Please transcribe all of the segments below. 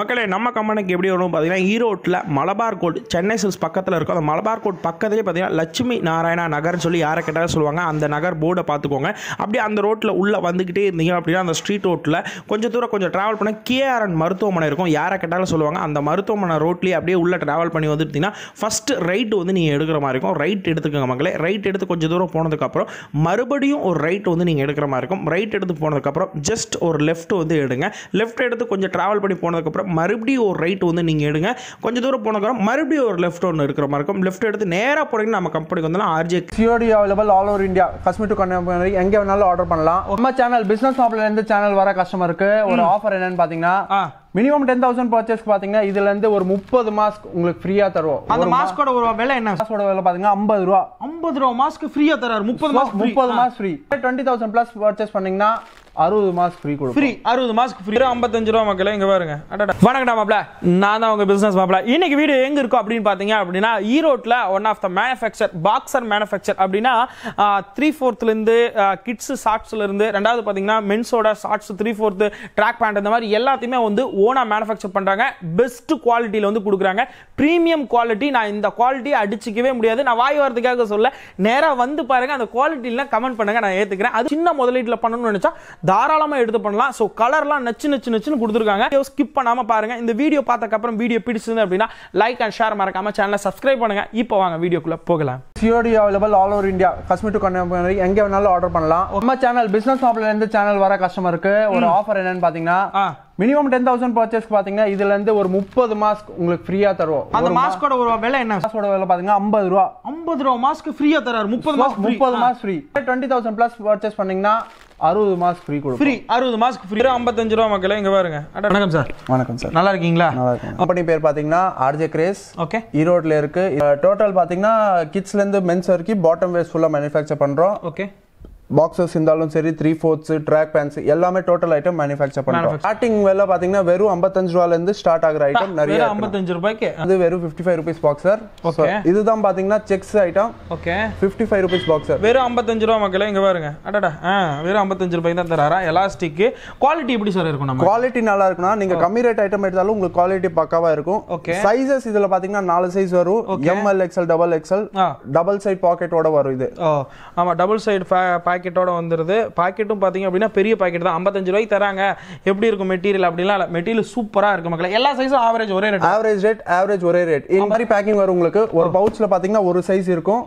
மக்களே நம்ம கம்பெனிக்கு எப்படி வரும் பார்த்தீங்கன்னா ஈரோட்டில் மலபார் கோட் சென்னை சில்ஸ் பக்கத்தில் இருக்கும். அந்த மலபார் கோட் பக்கத்துலேயே பார்த்தீங்கன்னா லட்சுமி நாராயணா நகர்னு சொல்லி யாரை கேட்டாலும் சொல்லுவாங்க. அந்த நகர் போர்டை பார்த்துக்கோங்க. அப்படியே அந்த ரோட்டில் உள்ளே வந்துக்கிட்டே இருந்தீங்க அப்படின்னா அந்த ஸ்ட்ரீட் ரோட்டில் கொஞ்சம் தூரம் கொஞ்சம் ட்ராவல் பண்ண கேஆர்என் மருத்துவமனை இருக்கும். யாரை கேட்டாலும் சொல்லுவாங்க. அந்த மருத்துவமனை ரோட்லேயே அப்படியே உள்ளே ட்ராவல் பண்ணி வந்துட்டீங்கன்னா ஃபஸ்ட்டு ரைட்டு வந்து நீங்கள் எடுக்கிற மாதிரி இருக்கும். ரைட் எடுத்துக்கோங்க மக்களே. ரைட் எடுத்து கொஞ்சம் தூரம் போனதுக்கப்புறம் மறுபடியும் ஒரு ரைட் வந்து நீங்கள் எடுக்கிற மாதிரி இருக்கும். ரைட் எடுத்து போனதுக்கப்புறம் ஜஸ்ட் ஒரு லெஃப்ட் வந்து எடுங்க. லெஃப்ட் எடுத்து கொஞ்சம் ட்ராவல் பண்ணி போனதுக்கப்புறம் மறுபடியும் ஒரு ரைட் வந்து நீங்கள் எடுங்க. கொஞ்சம் தூரம் போனதுக்கப்புறம் மறுபடியும் ஒரு லெஃப்ட் ஒன்று இருக்கிற மாதிரி இருக்கும். லெஃப்ட் எடுத்து நேராக போனீங்கன்னா நம்ம கம்பெனிக்கு வந்து RJ COD available all over India Kashmir to Kanyakumari எங்கே வேணாலும் ஆர்டர் பண்ணலாம். நம்ம சேனல் பிசினஸ் மாப்பிள்ள இருந்து சேனல் வர கஸ்டமருக்கு ஒரு ஆஃபர் என்னன்னு பாத்தீங்கன்னா ஆ. மினிமம் டென் தௌசண்ட் பர்ச்சேஸ்க்கு பாத்தீங்கன்னா இதுல இருந்து ஒரு முப்பது மாஸ்க் உங்களுக்கு ஃப்ரீயா தருவோம். அந்த மாஸ்கோட ஒரு விலை என்ன? மாஸ்கோட விலை பாத்தீங்கன்னா ஐம்பது ரூபா. ஐம்பது ரூபா மாஸ்க்கு ஃப்ரீயாக தராரு. முப்பது மாஸ்க் முப்பது mask free twenty thousand plus purchase பண்ணீங்கன்னா அறுபது மாஸ்க் ஃப்ரீ கொடுக்கும் ஃப்ரீ அறுபது மாஸ்க் ஃப்ரீ ஐம்பத்தஞ்சு ரூபா மக்களே இங்கே பாருங்க. அடடா. வணக்கடா மாப்பிள. நான் தான் உங்கள் பிஸ்னஸ் மாப்பிள. இன்னைக்கு வீடியோ எங்கே இருக்கும் அப்படின்னு பார்த்தீங்க அப்படின்னா ஈரோட்டில் one of the manufacturer boxer manufacturer அப்படின்னா த்ரீ ஃபோர்த்துலேருந்து கிட்ஸு ஷார்ட்ஸ்லேருந்து இருந்து ரெண்டாவது பார்த்தீங்கன்னா மென்ஸோட shorts three fourth track pant இந்த மாதிரி எல்லாத்தையுமே வந்து ஓனாக மேனுஃபேக்சர் பண்ணுறாங்க பெஸ்ட் குவாலிட்டியில் வந்து கொடுக்குறாங்க. ப்ரீமியம் குவாலிட்டி நான் இந்த குவாலிட்டியை அடிச்சிக்கவே முடியாது. நான் வாய் வாரத்துக்காக சொல்ல நேராக வந்து பாருங்கள் அந்த குவாலிட்டிலாம் கமெண்ட் பண்ணுங்கள் நான் ஏற்றுக்கிறேன் அது சின்ன முதலீட்டில் பண்ணணும்னு நினச்சா தாராளமா எடுத்து பண்ணலாம். ஸோ கலர்லாம் நச்சு நச்சு நச்சுன்னு கொடுத்துருக்காங்க. ஸ்கிப் பண்ணாம பாருங்க. இந்த வீடியோ பார்த்ததுக்கப்புறம் வீடியோ பிடிச்சிருந்து அப்படின்னா லைக் அண்ட் ஷேர் மறக்காம சேனலை சப்ஸ்கிரைப் பண்ணுங்க. இப்போ வாங்க வீடியோக்குள்ள போகலாம். COD available all over India Kashmir to Kanyakumari எங்கே வேணாலும் ஆர்டர் பண்ணலாம். நம்ம சேனல் பிசினஸ் மாப்பிள்ள இருந்து சேனல் வர கஸ்டமருக்கு ஒரு ஆஃபர் என்னன்னு பாத்தீங்கன்னா ஆ. மினிமம் டென் தௌசண்ட் பர்ச்சேஸ்க்கு பாத்தீங்கன்னா இதுல இருந்து ஒரு முப்பது மாஸ்க் உங்களுக்கு ஃப்ரீயா தருவோம். அந்த மாஸ்கோட ஒரு விலை என்ன? மாஸ்கோட விலை பாத்தீங்கன்னா ஐம்பது ரூபா. ஐம்பது ரூபா மாஸ்க்கு ஃப்ரீயா தராரு. முப்பது மாஸ்க் முப்பது mask free twenty thousand plus purchase பண்ணீங்கன்னா அறுபது மாஸ் ஃப்ரீ கொடுக்கும் ஃப்ரீ அறுபது மாஸ்க்கு ஃப்ரீ ஐம்பத்தஞ்சு ரூபா மக்களே இங்க பாருங்க. வணக்கம் சார் வணக்கம் சார் நல்லா இருக்கீங்களா? நல்லா இருக்கும். கம்பெனி பேர் பாத்தீங்கன்னா ஆர்ஜே கிரேஸ் ஓகே ஈரோட்ல இருக்கு. டோட்டல் பாத்தீங்கன்னா கிட்ஸ்ல இருந்து மென்ஸ் வரைக்கும் பாட்டம் வேஸ் ஃபுல்லா மேனுஃபேக்சர் பண்றோம். ஓகே பாக்ஸஸ் இருந்தாலும் சரி த்ரீ ஃபோர்த்ஸ் ட்ராக் பேண்ட்ஸ் எல்லாமே டோட்டல் ஐட்டம் மேனுஃபேக்சர் பண்றோம். ஸ்டார்டிங் விலை பாத்தீங்கன்னா வெறும் 55 ரூபால இருந்து ஸ்டார்ட் ஆகுற ஐட்டம் நிறைய. ஐம்பத்தஞ்சு ரூபாய்க்கு? அது வெறும் 55 ஃபைவ் ருபீஸ் பாக்ஸர். இதுதான் பாத்தீங்கன்னா checks item okay 55 five rupees boxer வெறும் ஐம்பத்தஞ்சு ரூபா மக்களே இங்க பாருங்க. அடடா ஆ வெறும் ஐம்பத்தஞ்சு ரூபாய்க்கு தான் தராரா? எலாஸ்டிக் குவாலிட்டி எப்படி சார் இருக்கும் நம்ம? குவாலிட்டி நல்லா இருக்குன்னா நீங்க கம்மி ரேட் ஐட்டம் எடுத்தாலும் உங்களுக்கு குவாலிட்டி பக்காவா இருக்கும். Okay. சைஸஸ் இதுல பாத்தீங்கன்னா நாலு சைஸ் வரும். M L XL double XL double side பாக்கெட்டோட வரும் இது. ஆமா டபுள் சைடு பாக்கெட்டோட வந்துருது. பாக்கெட்டும் பாத்தீங்க அப்படின்னா பெரிய பாக்கெட் தான். ஐம்பத்தஞ்சு ரூபாய்க்கு தராங்க. எப்படி இருக்கும் மெட்டீரியல் அப்படிலாம் இல்லை மெட்டீரியல் சூப்பரா இருக்கு மக்களே. எல்லா சைஸும் ஆவரேஜ் ஒரே ரேட் ஆவரேஜ் ரேட் ஆவரேஜ் ஒரே ரேட் இந்த மாதிரி பேக்கிங் வரும் உங்களுக்கு. ஒரு பவுச்ல பாத்தீங்கன்னா ஒரு சைஸ் இருக்கும்.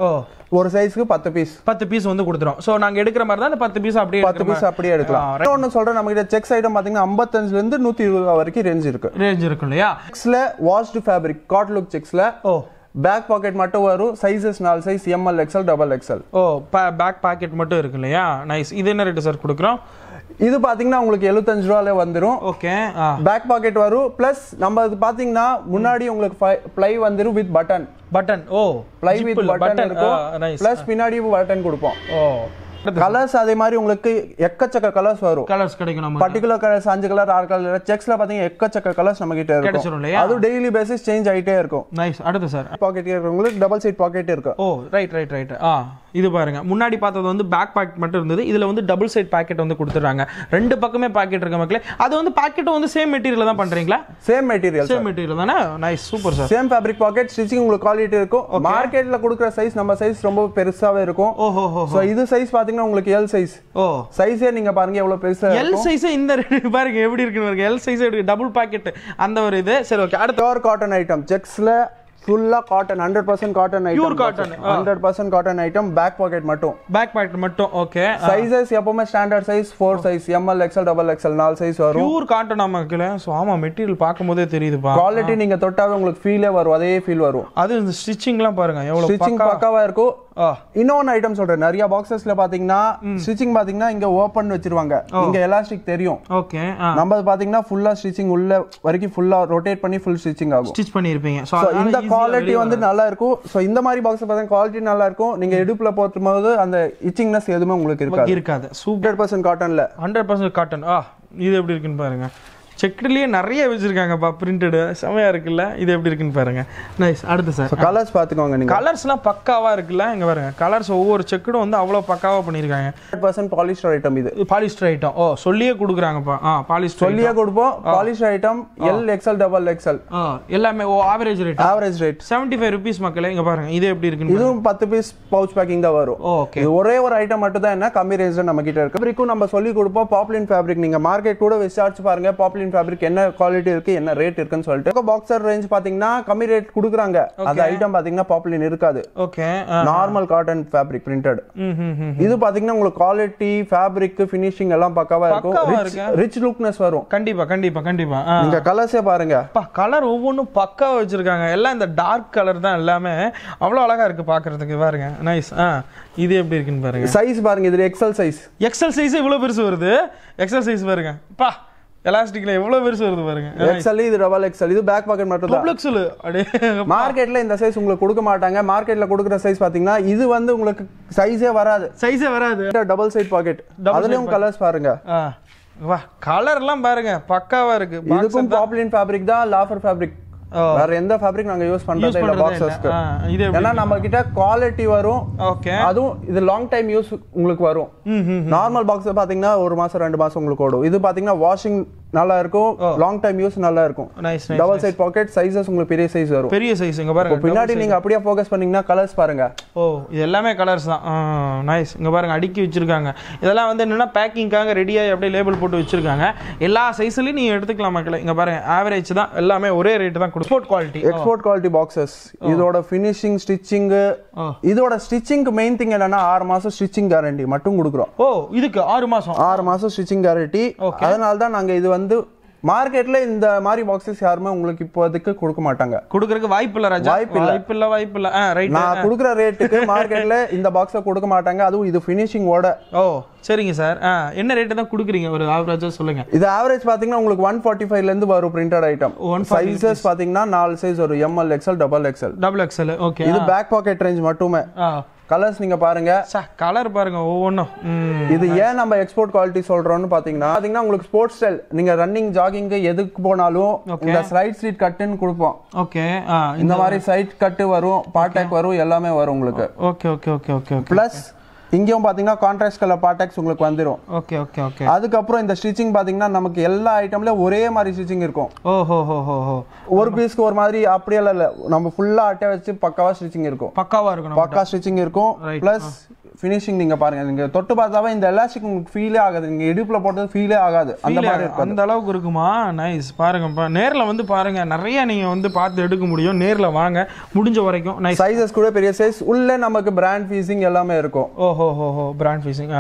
ஒரு சைஸ்க்கு பத்து பீஸ் பத்து பீஸ் வந்து கொடுத்துரும். ஸோ நாங்க எடுக்கிற மாதிரி தான் பத்து பீஸ் அப்படியே பத்து பீஸ் அப்படியே எடுக்கலாம். இன்னொன்னு சொல்றேன் நம்ம கிட்ட செக்ஸ் ஐட்டம் பாத்தீங்கன்னா 55 ல இருந்து நூத்தி இருபது ரூபா வரைக்கும் ரேஞ்ச் இருக்கு. ரேஞ்ச் இருக்கும் இல்லையா? செக்ஸ்ல வாஷ்டு ஃபேப்ரிக் காட் லுக் செக்ஸ்ல ஓ. பேக் பாக்கெட் மட்டும் வரும். சைஸஸ் நாலு size M L XL double XL ஓ பேக் பாக்கெட் மட்டும் இருக்கு இல்லையா? நைஸ் இது என்ன ரேட்டு சார் கொடுக்குறோம்? இது பாத்தீங்கன்னா உங்களுக்கு 75 ரூபால வந்துரும். ஓகே பேக் பாக்கெட் வரும். பிளஸ் நம்ம இது பாத்தீங்கன்னா முன்னாடி உங்களுக்கு ப்ளை வந்துரும் with button button O fly with button இருக்கும். பிளஸ் பின்னாடி பட்டன் கொடுப்போம். ஓ. கலர்ஸ் அதே மாதிரி உங்களுக்கு எக்கச்சக்க கலர்ஸ் வரும். கலர்ஸ் கிடைக்கும் நமக்கு பர்டிகுலர் கலர்ஸ் அஞ்சு கலர் ஆறு கலர் செக்ஸ்ல பாத்தீங்க எக்கச்சக்க கலர்ஸ் நம்ம கிட்ட இருக்கும். கிடைச்சிரும் இல்லையா? அது டெய்லி பேசிஸ் சேஞ்ச் ஆயிட்டே இருக்கும். நைஸ் அடுத்து சார் பாக்கெட் இருக்கிறவங்களுக்கு டபுள் சைட் பாக்கெட் இருக்கு. ஓ ரைட் ரைட் ரைட் ஆ இது பாருங்க. முன்னாடி பார்த்தது வந்து பேக் பாக்கெட் மட்டும் இருந்தது. இதுல வந்து டபுள் சைட் பாக்கெட் வந்து கொடுத்துறாங்க ரெண்டு பக்கமே பாக்கெட் இருக்க மக்களே. அது வந்து பாக்கெட்டும் வந்து சேம் மெட்டீரியல் தான் பண்றீங்களா? சேம் மெட்டீரியல் சேம் மெட்டீரியல் தானே? Nice super sir same fabric pocket stitching உங்களுக்கு குவாலிட்டி இருக்கும். மார்க்கெட்ல கொடுக்குற சைஸ் நம்ம சைஸ் ரொம்ப பெருசாவே இருக்கும். ஓஹோ இது சைஸ் பாத்தீங்கன்னா உங்களுக்கு எல் சைஸ் ஓ. சைஸே நீங்க பாருங்க எவ்வளவு பெருசா எல் சைஸ் இந்த பாருங்க எப்படி இருக்குன்னு பாருங்க. எல் சைஸ் டபுள் பாக்கெட் அந்த ஒரு இது. சரி ஓகே அடுத்து. காட்டன் ஐட்டம் செக்ஸ்ல ஃபுல்லா cotton hundred percent cotton item ஆ. Hundred percent cotton item back pocket மட்டும். பேக் பாக்கெட் மட்டும் ஓகே சைஸஸ் எப்பவுமே standard size four size M L XL double XL நாலு சைஸ் வரும். பியூர் காட்டன் மக்களே ஸோ ஆமா மெட்டீரியல் பார்க்கும்போதே தெரியுதுப்பா. குவாலிட்டி நீங்க தொட்டாவே உங்களுக்கு ஃபீலே வரும் அதே ஃபீல் வரும். அது இந்த ஸ்டிச்சிங்லாம் பாருங்க எவ்வளவு ஸ்டிச்சிங் பக்கா பக்காவா இருக்கும். இன்னொன்னு ஐட்டம் சொல்றேன் நிறைய பாக்ஸஸ்ல பாத்தீங்கன்னா ஸ்டிச்சிங் பாத்தீங்கன்னா இங்க ஓபன் வச்சிருவாங்க. இங்க எலாஸ்டிக் தெரியும். ஓகே நம்ம பாத்தீங்கன்னா ஃபுல்லா ஸ்டிச்சிங் உள்ள வரைக்கும் ஃபுல்லா ரொட்டேட் பண்ணி ஃபுல் ஸ்டிச்சிங் ஆகும். ஸ்டிச் So, இந்த குவாலிட்டி வந்து நல்லா இருக்கும் சோ இந்த மாதிரி பாக்ஸ் பார்த்தீங்கன்னா குவாலிட்டி நல்லா இருக்கும் நீங்க இடுப்புல போற்றும் போது அந்த இச்சிங்னஸ் எதுவுமே உங்களுக்கு இருக்காது. இருக்காது. சூப்பர். பர்சன்ட் காட்டன்ல ஹண்ட்ரட் பர்சன்ட் காட்டன் ஆ இது எப்படி இருக்குன்னு பாருங்க. செக்குடுலயே நிறைய வச்சிருக்காங்கப்பா பிரிண்டடு செமையா இருக்குல்ல? இது எப்படி இருக்குன்னு பாருங்க. நைஸ் அடுத்து சார் கலர்ஸ் பாத்துக்கோங்க நீங்க. கலர்ஸ்லாம் பக்காவா இருக்குல்ல? இங்க பாருங்க. கலர்ஸ் ஒவ்வொரு செக்குடும் வந்து அவ்வளோ பக்காவா பண்ணியிருக்காங்க. ஹண்ட்ரட் பர்சன்ட் பாலிஸ்டர் ஐட்டம் இது. பாலிஸ்டர் ஐட்டம் ஓ சொல்லியே கொடுக்குறாங்கப்பா ஆ பாலிஸ்டர் சொல்லியே கொடுப்போம். Polyester item L XL double XL ஆ எல்லாமே ஓ average rate average rate seventy five rupees மக்களே இங்க பாருங்க. இது எப்படி இருக்குன்னு இதுவும் பத்து பீஸ் பவுச் பேக்கிங் தான் வரும். ஓகே ஒரே ஒரு ஐட்டம் மட்டும் தான் என்ன? கம்மி ரேஞ்சில் நம்ம கிட்ட இருக்கு. நம்ம சொல்லி கொடுப்போம். பாப்புலின் ஃபேப்ரிக் நீங்க மார்க்கெட் கூட விசாரிச்சு பாருங்க. பாப்புலின் ஃபேப்ரிக் என்ன குவாலிட்டி இருக்கு என்ன ரேட் இருக்குன்னு சொல்லிட்டு. பாக்ஸர் ரேஞ்ச் பாத்தீங்கன்னா கம்மி ரேட் கொடுக்குறாங்க. அந்த ஐட்டம் பாத்தீங்கன்னா பாப்புலின் இருக்காது. Okay normal cotton fabric printed இது பாத்தீங்கன்னா உங்களுக்கு குவாலிட்டி ஃபேப்ரிக் ஃபினிஷிங் எல்லாம் பக்காவா இருக்கும். இருக்கு. ரிச் லுக்னஸ் வரும். கண்டிப்பா கண்டிப்பா கண்டிப்பா. நீங்க கலர்ஸே பாருங்க. கலர் ஒவ்வொன்றும் பக்காவா வச்சிருக்காங்க. எல்லாம் இந்த டார்க் கலர் தான் எல்லாமே. அவ்வளோ அழகா இருக்கு பார்க்கிறதுக்கு பாருங்க. நைஸ் இது எப்படி இருக்குன்னு பாருங்க. சைஸ் பாருங்க இது எக்ஸல் சைஸ் எக்ஸல் சைஸ் இவ்வளோ பெருசு வருது. எக்ஸல் சைஸ் பாருங்க. பா எலாஸ்டிக்ல எவ்வளோ பெருசு வருது பாருங்க. எக்ஸல் இது டபுள் எக்ஸல் இது பேக் பாக்கெட் மட்டும் தான் அப்படியே மார்க்கெட்ல இந்த சைஸ் உங்களுக்கு கொடுக்க மாட்டாங்க. மார்க்கெட்ல கொடுக்குற சைஸ் பாத்தீங்கன்னா இது வந்து உங்களுக்கு சைஸே வராது. சைஸே வராது. டபுள் சைட் பாக்கெட் அதுலயும் கலர்ஸ் பாருங்க. வா கலர்லாம் பாருங்க. பக்காவா இருக்கு. இதுக்கும் பாப்புலின் ஃபேப்ரிக் தான் லாஃபர் ஃபேப்ரிக். வேற எந்த ஃபேப்ரிக் நாங்க யூஸ் பண்றதே இல்ல பாக்ஸஸ்க்கு? ஏன்னா நம்ம கிட்ட குவாலிட்டி வரும். ஓகே அதுவும் இது லாங் டைம் யூஸ் உங்களுக்கு வரும். நார்மல் பாக்ஸ் பாத்தீங்கன்னா ஒரு மாசம் ரெண்டு மாசம் உங்களுக்கு ஓடும். இது பாத்தீங்கன்னா வாஷிங் நல்லா இருக்கும் லாங் டைம் யூஸ் நல்லா இருக்கும் nice nice double side pocket sizes உங்களுக்கு பெரிய சைஸ் வரும். பெரிய சைஸ் இங்க பாருங்க. பின்னாடி நீங்க அப்படியே ஃபோக்கஸ் பண்ணீங்கன்னா கலர்ஸ் பாருங்க. ஓ இது எல்லாமே கலர்ஸ் தான். நைஸ் இங்க பாருங்க அடுக்கி வச்சிருக்காங்க. இதெல்லாம் வந்து என்னன்னா பேக்கிங்காக ரெடியாகி அப்படியே லேபிள் போட்டு வச்சிருக்காங்க. எல்லா சைஸ்லயும் நீங்க எடுத்துக்கலாம் மக்களே. இங்க பாருங்க ஆவரேஜ் தான். எல்லாமே ஒரே ரேட் தான் export quality export quality boxers இதோட ஃபினிஷிங் ஸ்டிச்சிங். இதோட ஸ்டிச்சிங்க்கு மெயின் திங் என்னன்னா ஆறு மாசம் ஸ்டிச்சிங் கேரண்டி மட்டும் கொடுக்குறோம். ஓ இதுக்கு ஆறு மாசம். ஆறு மாசம் ஸ்டிச்சிங் கேரண்டி. அதனால தான் நாங்க இது வந்து மார்க்கெட்ல இந்த மாதிரி பாக்ஸஸ் யாருமே உங்களுக்கு இப்போதைக்கு கொடுக்க மாட்டாங்க. கொடுக்கறதுக்கு வாய்ப்பு இல்ல ராஜா. வாய்ப்பு இல்ல. வாய்ப்பு இல்ல. வாய்ப்பு இல்ல ரைட் நான் கொடுக்குற ரேட்டுக்கு மார்க்கெட்ல இந்த பாக்ஸை கொடுக்க மாட்டாங்க. அதுவும் இது ஃபினிஷிங்கோட ஓ சரிங்க சார். என்ன ரேட்டு தான் கொடுக்குறீங்க? ஒரு ஆவரேஜா சொல்லுங்க. இது ஆவரேஜ் பாத்தீங்கன்னா உங்களுக்கு ஒன் ஃபார்ட்டி ஃபைவ்ல இருந்து வரும் பிரிண்டட் ஐட்டம் 145 சைசஸ் பாத்தீங்கன்னா நாலு சைஸ் வரும். M L XL double XL double XL okay இது பேக் பாக்கெட் ரேஞ்ச் மட்டுமே. கலர்ஸ் நீங்க பாருங்க. சா கலர் பாருங்க ஒவ்வொன்றும் இது ஏன் நம்ம எக்ஸ்போர்ட் குவாலிட்டி சொல்றோம்னு பாத்தீங்கன்னா பாத்தீங்கன்னா உங்களுக்கு ஸ்போர்ட்ஸ் ஸ்டைல் நீங்க ரன்னிங் ஜாகிங் எதுக்கு போனாலும் இந்த ஸ்லைட் ஸ்ட்ரீட் கட்டுன்னு கொடுப்போம். ஓகே இந்த மாதிரி சைட் கட்டு வரும் பாட்டேக் வரும் எல்லாமே வரும் உங்களுக்கு. Okay okay okay okay plus இங்கேயும் பாத்தீங்கன்னா கான்ட்ராஸ்ட் கலர் பாட்டேக்ஸ் உங்களுக்கு வந்துரும். Okay okay okay. அதுக்கப்புறம் இந்த ஸ்டிச்சிங் பாத்தீங்கன்னா நமக்கு எல்லா ஐட்டம்ல ஒரே மாதிரி ஸ்டிச்சிங் இருக்கும். ஓ ஹோ ஹோ ஹோ ஒரு பீஸ்க்கு ஒரு மாதிரி அப்படியெல்லாம் இல்ல. நம்ம ஃபுல்லா அட்டை வச்சு பக்காவா ஸ்டிச்சிங் இருக்கும். பக்காவா இருக்கணும். பக்கா ஸ்டிச்சிங் இருக்கும். பிளஸ் ஃபினிஷிங் நீங்க பாருங்க. நீங்க தொட்டு பார்த்தாவே இந்த எலாஸ்டிக் உங்களுக்கு ஃபீலே ஆகாது. நீங்க இடுப்புல போட்டது ஃபீலே ஆகாது. அந்த மாதிரி அந்த அளவுக்கு இருக்குமா? நைஸ் பாருங்கப்பா. நேர்ல வந்து பாருங்க. நிறைய நீங்க வந்து பார்த்து எடுக்க முடியும். நேர்ல வாங்க. முடிஞ்ச வரைக்கும். நைஸ் சைஸஸ் கூட பெரிய சைஸ் உள்ள நமக்கு பிராண்ட் ஃபீசிங் எல்லாமே இருக்கும். ஓ ஹோ பிராண்ட் ஃபீசிங்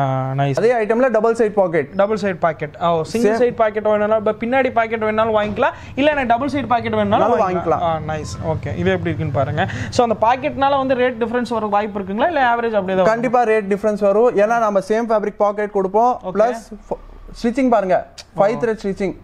நைஸ் அதே ஐட்டம்ல double side pocket double side pocket ஓ சிங்கிள் சைடு பாக்கெட் வேணாலும் இப்போ பின்னாடி பாக்கெட் வேணாலும் வாங்கிக்கலாம். இல்லை எனக்கு டபுள் சைடு பாக்கெட் வேணாலும் வாங்கிக்கலாம். நைஸ் ஓகே இது எப்படி இருக்குன்னு பாருங்க. ஸோ அந்த பாக்கெட்னால வந்து ரேட் டிஃபரன்ஸ் வர வாய்ப்பு இருக்குங்களா? இல்லை ஆவரேஜ் அப்படியே தான் கண்டிப்பா ரேட் டிஃபரன்ஸ் வரும். ஏன்னா நம்ம சேம் ஃபேப்ரிக் பாக்கெட் கொடுப்போம். பிளஸ் ஸ்டிச்சிங் பாருங்க. ஃபைவ் த்ரெட் ஸ்டிச்சிங்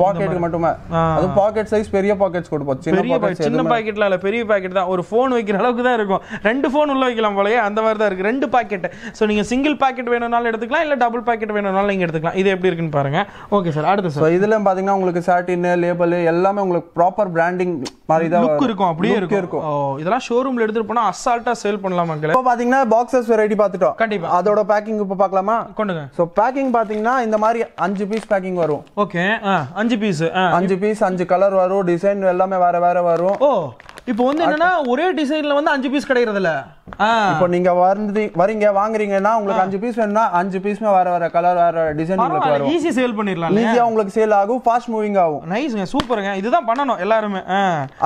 பாக்கெட்டுக்கு மட்டுமே. அது பாக்கெட் சைஸ் பெரிய பாக்கெட்ஸ் கொடுப்போம் சின்ன packet, சின்ன பாக்கெட்ல இல்ல பெரிய பாக்கெட் தான். ஒரு ஃபோன் வைக்கிற அளவுக்கு தான் இருக்கும். ரெண்டு ஃபோன் உள்ள வைக்கலாம் போலயே அந்த மாதிரி தான் இருக்கு. ரெண்டு பாக்கெட் ஸோ நீங்க சிங்கிள் பாக்கெட் வேணும்னாலும் எடுத்துக்கலாம் இல்ல டபுள் பாக்கெட் வேணும்னாலும் நீங்க எடுத்துக்கலாம். இது எப்படி இருக்குன்னு பாருங்க. ஓகே சார் அடுத்து சார் இதுல பாத்தீங்கன்னா உங்களுக்கு சாட்டின் லேபிள் எல்லாமே உங்களுக்கு ப்ராப்பர் பிராண்டிங் மாதிரி தான். இருக்கும் அப்படியே இருக்கும். ஓ இதெல்லாம் ஷோரூம்ல எடுத்துட்டு போனா அசால்ட்டா சேல் பண்ணலாம் மக்களே. இப்போ பாத்தீங்கன்னா பாக்ஸஸ் வெரைட்டி பார்த்துட்டோம். கண்டிப்பா. அதோட பேக்கிங் இப்போ பார்க்கலாமா? கொண்டுங்க ஸோ பேக்கிங் பாத்தீங்கன்னா இந்த மாதிரி அஞ்சு பீஸ் பேக்கிங் வரும். ஓகே அஞ்சு பீஸ் அஞ்சு பீஸ் அஞ்சு கலர் வரும் டிசைன் எல்லாமே வேற வேற வரும். ஓ இப்போ வந்து என்னன்னா ஒரே டிசைன்ல வந்து அஞ்சு பீஸ் கிடைக்கிறது இல்ல இப்போ நீங்க வந்து வரீங்க வாங்குறீங்கன்னா உங்களுக்கு அஞ்சு பீஸ் வேணும்னா அஞ்சு பீஸ்மே வேற வேற கலர் வேற டிசைன் உங்களுக்கு வரும். ஈஸி சேல் பண்ணிடலாம் ஈஸியா உங்களுக்கு சேல் ஆகும் ஃபாஸ்ட் மூவிங் ஆகும். நைஸ்ங்க சூப்பருங்க இதுதான் பண்ணணும் எல்லாருமே.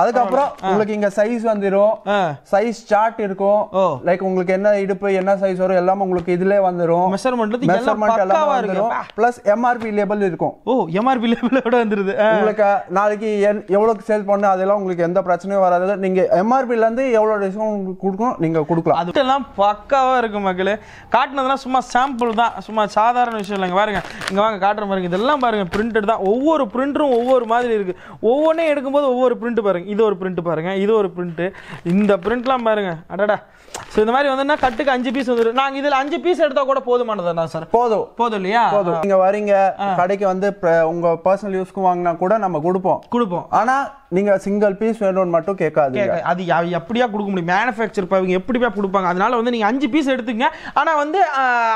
அதுக்கப்புறம் உங்களுக்கு இங்க சைஸ் வந்துரும். சைஸ் சார்ட் இருக்கும். லைக் உங்களுக்கு என்ன இடுப்பு என்ன சைஸ் வரும் எல்லாமே உங்களுக்கு இதுலயே வந்துரும். மெஷர்மெண்ட் எல்லாம் மெஷர்மெண்ட் எல்லாமே வந்துரும். பிளஸ் எம்ஆர்பி லேபிள் இருக்கும். ஓ எம்ஆர்பி லெவலோட வந்துருது. உங்களுக்கு நாளைக்கு எவ்வளவுக்கு சேல் பண்ண அதெல்லாம் உங்களுக்கு எந்த பிரச்சனையும் வராது. அது நீங்க எம்ஆர்பில இருந்து எவ்வளவு டிஸ்கவுண்ட் கொடுக்கணும் நீங்க கொடுக்கலாம். அது எல்லாம் பக்காவா இருக்கு மக்களே. காட்டினதெல்லாம் சும்மா சாம்பிள் தான். சும்மா சாதாரண விஷயம் இல்லைங்க. பாருங்க. இங்க வாங்க காட்டுற பாருங்க. இதெல்லாம் பாருங்க பிரிண்டட் தான். ஒவ்வொரு பிரிண்டரும் ஒவ்வொரு மாதிரி இருக்கு. ஒவ்வொன்றையும் எடுக்கும்போது ஒவ்வொரு பிரிண்ட் பாருங்க. இது ஒரு பிரிண்ட் பாருங்க. இது ஒரு பிரிண்ட் இந்த பிரிண்ட்லாம் பாருங்க. அடடா. ஸோ இந்த மாதிரி வந்துன்னா கட்டுக்கு அஞ்சு பீஸ் வந்துடும் நாங்க இதுல அஞ்சு பீஸ் எடுத்தா கூட போதுமானதா சார். போதும். போதும் இல்லையா? போதும். நீங்க வரீங்க. கடைக்கு வந்து ப- உங்க பர்சனல் யூஸ்க்கு வாங்கினா கூட நம்ம கொடுப்போம். கொடுப்போம். ஆனா நீங்க சிங்கிள் பீஸ் வேணும்னு மட்டும் கேக்க- அது எப்படியா கொடுக்க முடியும்? மேனுஃபேக்சர் இவங்க எப்படியா கொடுப்பாங்க? அதனால வந்து நீங்க அஞ்சு பீஸ் எடுத்துங்க ஆனா வந்து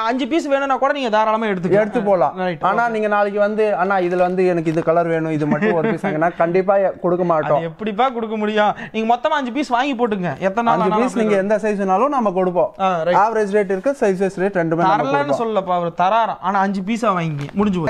அஞ்சு பீஸ் வேணும்னா கூட நீங்க தாராளமா எடுத்து போலாம். Right. ஆனா நீங்க நாளைக்கு வந்து அண்ணா இதுல வந்து எனக்கு இது கலர் வேணும் இது மட்டும் ஒரு பீஸ் கண்டிப்பா கொடுக்க மாட்டோம். எப்படிப்பா கொடுக்க முடியும்? நீங்க மொத்தமா அஞ்சு பீஸ் வாங்கி போட்டுங்க எத்தனை அஞ்சு பீஸ் நீங்க எந்த சைஸ்னாலும் நம்ம கொடுப்போம். ஆவரேஜ் ரேட் இருக்கு சைஸஸ் ரேட் ரெண்டுமே தரலன்னு சொல்லப்பா அவர் தராராம். ஆனா அஞ்சு பீஸா வாங்கி முடிஞ்சு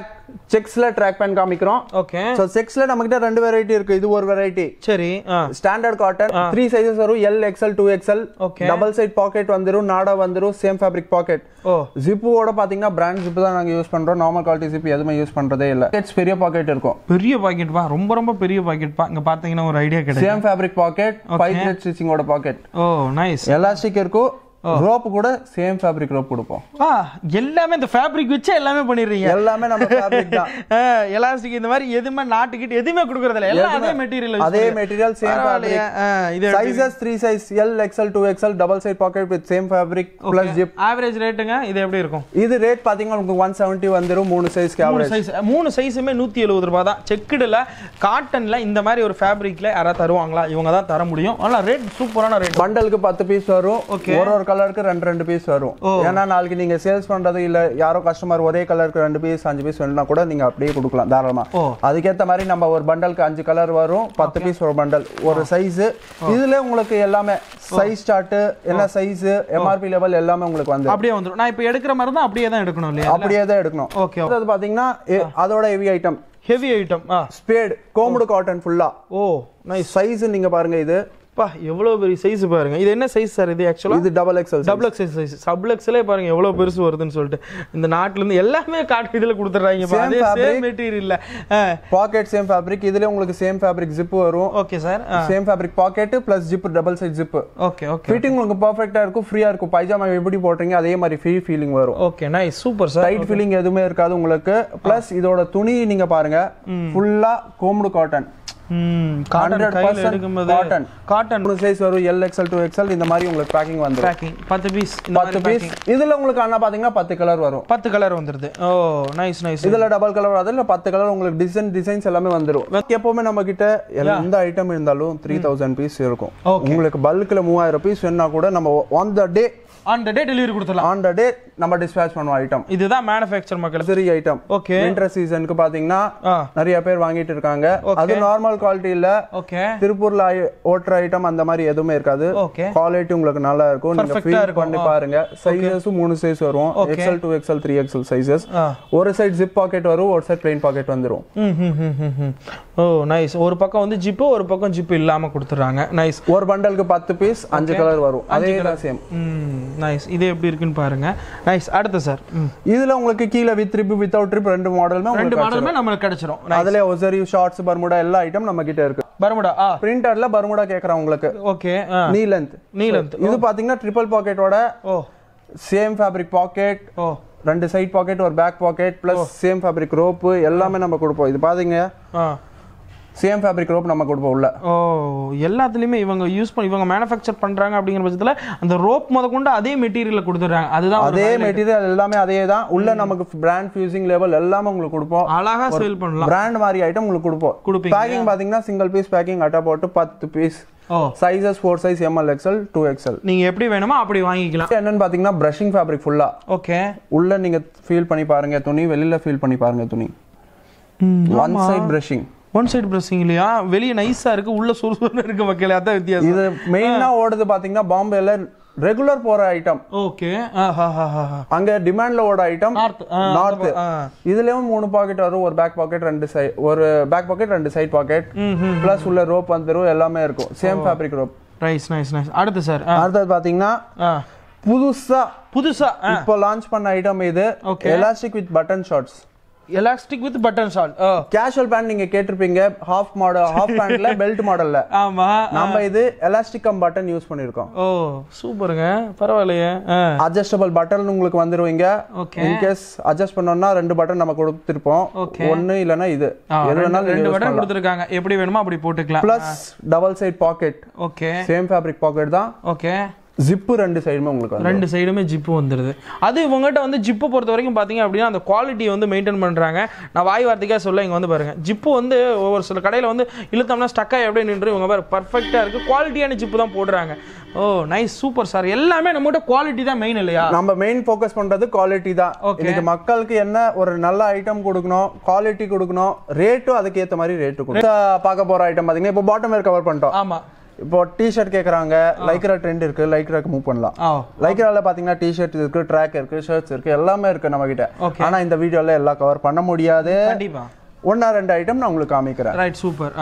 செக்ஸ்ல ட்ராக் பேன் காமிக்கிறோம். ஓகே சோ செக்ஸ்ல நம்ம கிட்ட ரெண்டு வெரைட்டி இருக்கு. இது ஒரு வெரைட்டி சரி ஸ்டாண்டர்ட் காட்டன் த்ரீ சைஸஸ் வரும். L XL two XL. Double side pocket வந்துரும் நாடா வந்துரும் சேம் ஃபேப்ரிக் பாக்கெட் ஓ. ஜிப்போட பாத்தீங்கன்னா பிராண்ட் ஜிப் தான் நாங்க யூஸ் பண்றோம். நார்மல் குவாலிட்டி ஜிப் எதுவுமே யூஸ் பண்றதே இல்ல. Pockets பெரிய பாக்கெட் இருக்கும். பெரிய பாக்கெட் பா ரொம்ப ரொம்ப பெரிய பாக்கெட் பா இங்க பாத்தீங்கன்னா ஒரு ஐடியா கிடைக்கும் same fabric pocket five thread ஸ்டிச்சிங்கோட pocket ஓ நைஸ் எலாஸ்டிக் இருக்கும். ரோப் கூட சேம் ஃபேப்ரிக் ரோப் கொடுப்போம். ஆ எல்லாமே இந்த ஃபேப்ரிக் வச்சு எல்லாமே பண்ணிடுறீங்க. எல்லாமே நம்ம ஃபேப்ரிக் தான். எலாஸ்டிக் இந்த மாதிரி எதுவுமே நாட்டுக்கிட்டு எதுவுமே கொடுக்கறது இல்ல எல்லாம் அதே மெட்டீரியல் அதே மெட்டீரியல் சேம் ஃபேப்ரிக் இது sizes three size L XL two XL double side pocket with same fabric plus zip average ரேட்டுங்க இது எப்படி இருக்கும்? இது ரேட் பாத்தீங்கன்னா உங்களுக்கு ஒன் செவன்ட்டி வந்துரும் மூணு சைஸ்க்கு ஆவரேஜ் சைஸ் மூணு சைஸுமே நூத்தி எழுபது ரூபாய் தான். செக்குடுல காட்டன்ல இந்த மாதிரி ஒரு ஃபேப்ரிக்ல யாராவது தருவாங்களா? இவங்க தான் தர முடியும். ஆனா ரேட் சூப்பரான ரேட் பண்டலுக்கு பத்து பீஸ் வரும். Okay. ஒரு ஒரு கலருக்கு ரெண்டு ரெண்டு பீஸ் வரும். ஏன்னா நாளைக்கு நீங்க சேல்ஸ் பண்றது இல்ல யாரோ கஸ்டமர் ஒரே கலருக்கு ரெண்டு பீஸ் அஞ்சு பீஸ் வேணும்னா கூட நீங்க அப்படியே கொடுக்கலாம் தாராளமா. ஓ. அதுக்கேத்த மாதிரி நம்ம ஒரு பண்டலுக்கு அஞ்சு கலர் வரும் பத்து பீஸ் ஒரு பண்டல் ஒரு சைஸ் இதுல உங்களுக்கு எல்லாமே சைஸ் சார்ட் என்ன சைஸ் எம்ஆர்பி லெவல் எல்லாமே உங்களுக்கு வந்து அப்படியே வந்துடும் நான் இப்போ எடுக்கிற மாதிரி தான் அப்படியே தான் எடுக்கணும் இல்லையா? அப்படியே தான் எடுக்கணும். ஓகே அது பாத்தீங்கன்னா அதோட ஹெவி ஐட்டம் ஹெவி ஐட்டம் ஸ்பேட் கோமுடு காட்டன் ஃபுல்லா ஓ சைஸ் நீங்க பாருங்க இது. பா எவ்வளவு பெரிய சைஸ் பாருங்க. இது என்ன சைஸ் சார் இது ஆக்சுவலா இது double XL double X size double எக்ஸ்லே பாருங்க எவ்வளவு பெருசு வருதுன்னு சொல்லிட்டு. இந்த நாட்டுல இருந்து எல்லாமே காட்டு இதுல கொடுத்துட்றாங்க அதே. சேம் மெட்டீரியல்ல பாக்கெட் சேம் ஃபேப்ரிக் இதுல உங்களுக்கு சேம் ஃபேப்ரிக் ஜிப் வரும். Okay sir same fabric pocket plus zip double side zip okay okay fitting உங்களுக்கு பர்ஃபெக்ட்டா இருக்கும் ஃப்ரீயா இருக்கும். பைஜாமா எப்படி போடுறீங்க அதே மாதிரி ஃப்ரீ ஃபீலிங் வரும். Okay nice super sir tight feeling எதுவுமே இருக்காது உங்களுக்கு. பிளஸ் இதோட துணி நீங்க பாருங்க ஃபுல்லா கோம்டு காட்டன் ம் காட்டன் 100% கையில் எடுக்கும்போது cotton. காட்டன் மூணு சைஸ் வரும் எல் எக்ஸ்எல் டூ எக்ஸ்எல் இந்த மாதிரி உங்களுக்கு பேக்கிங் பேக்கிங் பத்து பீஸ் பத்து பீஸ் இதுல உங்களுக்கு அண்ணா பாத்தீங்கன்னா பத்து கலர் வரும். பத்து கலர் வந்துருது. ஓ நைஸ் நைஸ் இதுல டபுள் கலர் வரும் அதுல பத்து கலர் உங்களுக்கு டிசைன் டிசைன்ஸ் எல்லாமே வந்துரும். எப்பவுமே நம்ம கிட்ட எந்த ஐட்டம் இருந்தாலும் த்ரீ தௌசண்ட் பீஸ் இருக்கும். உங்களுக்கு பல்க்ல மூவாயிரம் பீஸ் வேணா கூட நம்ம on the day on the day delivery கொடுத்துடலாம். ஆன் த டே நம்ம டிஸ்பேச் பண்ணுவோம் ஐட்டம் இதுதான் மேனுஃபேக்சர் மக்கள் சரி ஐட்டம் ஓகே வின்டர் சீசனுக்கு பாத்தீங்கன்னா ஆ. நிறைய பேர் வாங்கிட்டு இருக்காங்க. அது நார்மல் குவாலிட்டி இல்ல ஓகே திருப்பூர்ல ஓட்டுற ஐட்டம் அந்த மாதிரி எதுவுமே இருக்காது. ஓகே குவாலிட்டி உங்களுக்கு நல்லா இருக்கும். நீங்க ஃபீல். பண்ணி பாருங்க. சைஸஸும் மூணு சைஸ் வரும். XL two XL three XL sizes ஒரு சைடு ஜிப் பாக்கெட் வரும் ஒரு சைடு பிளைன் பாக்கெட் வந்துரும். ஓ நைஸ் ஒரு பக்கம் வந்து ஜிப்பு ஒரு பக்கம் ஜிப்பு இல்லாம கொடுத்துறாங்க. நைஸ் ஒரு பண்டலுக்கு பத்து பீஸ் அஞ்சு கலர் வரும். அதே தான் சேம் நைஸ் இது எப்படி இருக்குன்னு பாருங்க. நைஸ் அடுத்து சார் இதுல உங்களுக்கு கீழே வித் ட்ரிப் வித்தவுட் ட்ரிப் ரெண்டு மாடலுமே ரெண்டு மாடலுமே நம்மளுக்கு கிடைச்சிரும். அதுல ஒசரி ஷார்ட்ஸ் பர்முடா எல்லா ஐட்டம் நம்ம கிட்ட இருக்கு. பர்முடா ஆ. பிரிண்டர்ல பர்முடா கேக்குறேன் உங்களுக்கு. ஓகே நீ லென்த் நீ length. இது பாத்தீங்கன்னா ட்ரிபிள் பாக்கெட்டோட ஓ. சேம் ஃபேப்ரிக் பாக்கெட் ஓ. ரெண்டு சைட் பாக்கெட் ஒரு back pocket plus same fabric rope எல்லாமே நம்ம கொடுப்போம். இது பாத்தீங்க? சேம் ஃபேப்ரிக் ரோப் நம்ம கொடுப்போம் உள்ள. ஓ எல்லாத்துலயுமே இவங்க யூஸ் பண்ணி இவங்க மேனுஃபேக்சர் பண்றாங்க அப்படிங்கிற பட்சத்துல அந்த ரோப் முத கொண்டு அதே மெட்டீரியல்ல கொடுத்துறாங்க அதுதான் அதே மெட்டீரியல் எல்லாமே அதே தான் உள்ள நமக்கு பிராண்ட் ஃபியூசிங் லெவல் எல்லாமே உங்களுக்கு கொடுப்போம். அழகா சேல் பண்ணலாம். பிராண்ட் மாதிரி ஐட்டம் உங்களுக்கு கொடுப்போம். கொடுப்பீங்க. பேக்கிங் பாத்தீங்கன்னா சிங்கிள் பீஸ் பேக்கிங் அட்டா போட்டு பத்து piece sizes four size M L XL two XL நீங்க எப்படி வேணுமோ அப்படி வாங்கிக்கலாம். என்னன்னு பாத்தீங்கன்னா பிரஷிங் ஃபேப்ரிக் ஃபுல்லா ஓகே உள்ள நீங்க ஃபீல் பண்ணி பாருங்க துணி வெளியில ஃபீல் பண்ணி பாருங்க துணி. One side brushing one side brushing இல்லையா? வெளியே நைஸா இருக்கு உள்ள சுறுசுறுன்னு இருக்கு மக்களே அதான் வித்தியாசம். இது மெயினா ஓடுது பாத்தீங்கன்னா பாம்பேல ரெகுலர் போற ஐட்டம் ஓகே அங்க டிமாண்ட்ல ஓட ஐட்டம் நார்த் இதுலயும் மூணு பாக்கெட் வரும் ஒரு பேக் பாக்கெட் ரெண்டு சைட் ஒரு பேக் பாக்கெட் ரெண்டு சைட் பாக்கெட் பிளஸ் உள்ள ரோப் வந்துரும் எல்லாமே இருக்கும். Same fabric rope nice nice nice அடுத்து சார் அடுத்தது பாத்தீங்கன்னா புதுசா புதுசா இப்போ லான்ச் பண்ண ஐட்டம் இது. Elastic with button shorts elastic with button O casual pant நீங்க கேட்டிருப்பீங்க ஹாஃப் மாடல் ஹாஃப் பேண்ட்ல பெல்ட் மாடல்ல ஆமா நம்ம இது எலாஸ்டிக் கம் பட்டன் யூஸ் பண்ணிருக்கோம் ஓ சூப்பருங்க. பரவாயில்லையே. அட்ஜஸ்டபிள் பட்டன் உங்களுக்கு வந்துருவீங்க. ஓகே. இன்கேஸ் அட்ஜஸ்ட் பண்ணோம்னா ரெண்டு பட்டன் நம்ம கொடுத்திருப்போம். ஒன்னு இல்லனா இது. எது வேணாலும் ரெண்டு பட்டன் கொடுத்துருக்காங்க. எப்படி வேணுமோ அப்படி போட்டுக்கலாம். Plus double side pocket okay. Same fabric pocket தான். ஓகே. ஜிப்பு ரெண்டு சைடுமே உங்களுக்கு ரெண்டு சைடுமே ஜிப்பு வந்துடுது அது இவங்ககிட்ட வந்து ஜிப்பு பொறுத்த வரைக்கும் பார்த்தீங்க அப்படின்னா அந்த குவாலிட்டியை வந்து மெயின்டைன் பண்ணுறாங்க நான் வாய் வார்த்தைக்காக சொல்ல இங்கே வந்து பாருங்க. ஜிப்பு வந்து ஒவ்வொரு சில கடையில் வந்து இழுத்தோம்னா ஸ்டக்காக எப்படி நின்று இவங்க பாரு பர்ஃபெக்டாக இருக்குது குவாலிட்டியான ஜிப்பு தான் போடுறாங்க. ஓ நைஸ் சூப்பர் சார் எல்லாமே நம்மகிட்ட குவாலிட்டி தான் மெயின் இல்லையா? நம்ம மெயின் ஃபோக்கஸ் பண்றது குவாலிட்டி தான். இன்னைக்கு மக்களுக்கு என்ன ஒரு நல்ல ஐட்டம் கொடுக்கணும் குவாலிட்டி கொடுக்கணும் ரேட்டும் அதுக்கு ஏத்த மாதிரி ரேட்டு கொடுக்கணும். பார்க்க போற ஐட்டம் பாத்தீங்கன்னா இப்போ பாட்டம் வேர் கவர் பண்ணிட்டோம். ஆமாம் இப்போ டிஷர்ட் கேக்குறாங்க லைக்ரா ட்ரெண்ட் இருக்கு லைக்ராக்கு மூவ் பண்ணலாம். லைக்ரால பாத்தீங்கன்னா டிஷர்ட் இருக்கு ட்ராக் இருக்கு ஷர்ட்ஸ் இருக்கு எல்லாமே இருக்கு நம்ம கிட்ட. ஆனா இந்த வீடியோல எல்லாம் கவர் பண்ண முடியாது. ஒன்னா ரெண்டு ஐட்டம் நான் உங்களுக்கு காமிக்கிறேன். ரைட் சூப்பர்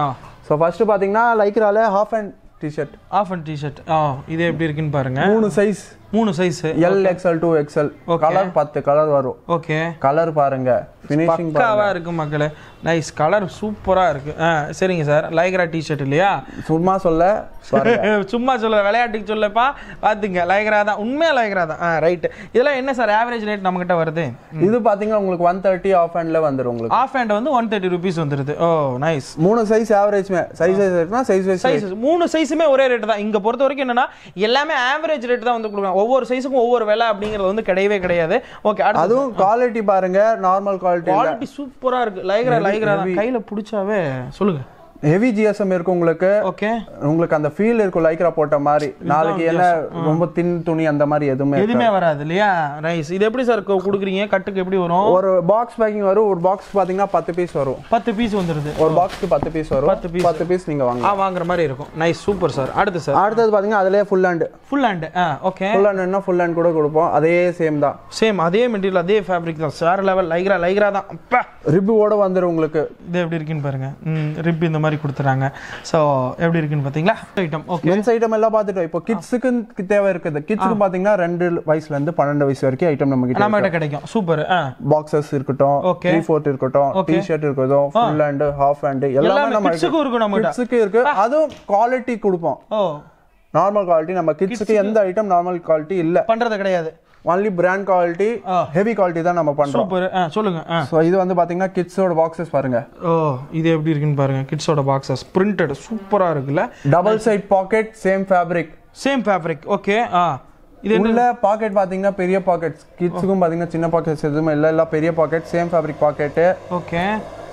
ஸோ ஃபர்ஸ்ட் பாத்தீங்கன்னா லைக்ரால half and T-shirt half and T-shirt ஆ இது எப்படி இருக்குன்னு பாருங்க. மூணு சைஸ் மூணு size L XL two XL. Colour பத்து கலர் வரும். ஓகே கலர் பாருங்க. ஃபினிஷிங் பக்காவா இருக்கு மக்களே. நைஸ் கலர் சூப்பரா இருக்கு. சரிங்க சார் லைக்ரா டிஷர்ட் இல்லையா? சும்மா சொல்ல. சும்மா சொல்ல விளையாட்டுக்கு சொல்லப்பா. பாத்துங்க லைக்ரா தான். உண்மையா லைக்ரா தான். ரைட் இதெல்லாம் என்ன சார் ஆவரேஜ் ரேட் நம்ம கிட்ட வருது இது பாத்தீங்கன்னா உங்களுக்கு ஒன் தேர்ட்டி ஆஃப் ஹேண்ட்ல வந்துரும் உங்களுக்கு. ஆஃப் ஹேண்ட் வந்து ஒன் தேர்ட்டி ருபீஸ் வந்துருது. ஓ நைஸ் மூணு size average size size size மூணு சைஸுமே ஒரே ரேட் தான். இங்க பொறுத்த வரைக்கும் என்னன்னா எல்லாமே ஆவரேஜ் ரேட் தான் வந்து கொடுக்குறாங்க. ஒவ்வொரு சைஸுக்கும் ஒவ்வொரு விலை அப்படிங்கிறது வந்து கிடையவே கிடையாது. ஓகே அதுவும் குவாலிட்டி பாருங்க நார்மல் குவாலிட்டி குவாலிட்டி சூப்பரா இருக்கு. லைக்ரா லைக்ரா கையில பிடிச்சாவே சொல்லுங்க. ஹெவி ஜிஎஸ்எம் இருக்கு உங்களுக்கு ஓகே உங்களுக்கு அந்த ஃபீல் இருக்கும் லைக்ரா போட்ட மாதிரி. நாளைக்கு என்ன ரொம்ப தின் துணி அந்த மாதிரி எதுவுமே. எதுவுமே வராது இல்லையா? நைஸ் இது எப்படி சார் கொடுக்குறீங்க? கட்டுக்கு எப்படி வரும்? ஒரு பாக்ஸ் பேக்கிங் வரும் ஒரு பாக்ஸ் பாத்தீங்கன்னா பத்து பீஸ் வரும். பத்து பீஸ் வந்துருது. ஒரு பாக்ஸ்க்கு பத்து பீஸ் வரும். பத்து piece. பத்து பீஸ் நீங்க வாங்க வாங்குற மாதிரி இருக்கும். நைஸ் சூப்பர் சார் அடுத்து சார் அடுத்தது பாத்தீங்கன்னா அதுலயே ஃபுல் ஹேண்ட் ஃபுல் ஹேண்ட் ஆ ஓகே ஃபுல் ஹேண்ட்னா ஃபுல் ஹேண்ட் கூட கொடுப்போம். அதே சேம் தான். சேம் அதே மெட்டீரியல் அதே ஃபேப்ரிக் தான். சார் லெவல் லைக்ரா லைக்ரா தான். ரிப்போட வந்துரும் உங்களுக்கு. இது எப்படி இருக்குன்னு பாருங்க. ரிப் இந்த மாதிரி கொடுத்துறாங்க. ஸோ எப்படி இருக்குன்னு பார்த்தீங்களா? ஐட்டம் ஓகே மென்ஸ் ஐட்டம் எல்லாம் பார்த்துட்டோம். இப்போ கிட்ஸுக்கு தேவை இருக்குது. கிட்ஸுக்கு பாத்தீங்கன்னா ரெண்டு வயசுல இருந்து பன்னெண்டு வயசு வரைக்கும் ஐட்டம் நம்ம கிட்ட நம்ம கிடைக்கும். சூப்பர் பாக்ஸஸ் இருக்கட்டும். த்ரீ ஃபோர்த் இருக்கட்டும் டி ஷர்ட் இருக்கட்டும் ஃபுல் ஹேண்ட் ஹாஃப் ஹேண்ட் எல்லாமே நம்ம கிட்ஸுக்கும் இருக்கும் நம்ம கிட்ஸுக்கு இருக்கு. அதுவும் குவாலிட்டி கொடுப்போம். நார்மல் குவாலிட்டி நம்ம கிட்ஸுக்கு எந்த ஐட்டம் நார்மல் குவாலிட்டி இல்ல. பண்றது கிடையாது. Only brand quality. Heavy quality தான் நம்ம பண்றோம். சூப்பர் சொல்லுங்க. ஸோ இது வந்து பாத்தீங்கன்னா கிட்ஸோட பாக்ஸஸ் பாருங்க. ஓ இது எப்படி இருக்குன்னு பாருங்க. கிட்ஸோட பாக்ஸஸ் பிரிண்டட் சூப்பரா இருக்குல்ல? Double side pocket same fabric same fabric okay ஆ. இது உள்ள பாக்கெட் பாத்தீங்கன்னா பெரிய பாக்கெட்ஸ் கிட்ஸுக்கும் பாத்தீங்கன்னா சின்ன பாக்கெட்ஸ் எதுவுமே இல்ல. இல்ல பெரிய pocket same fabric pocket okay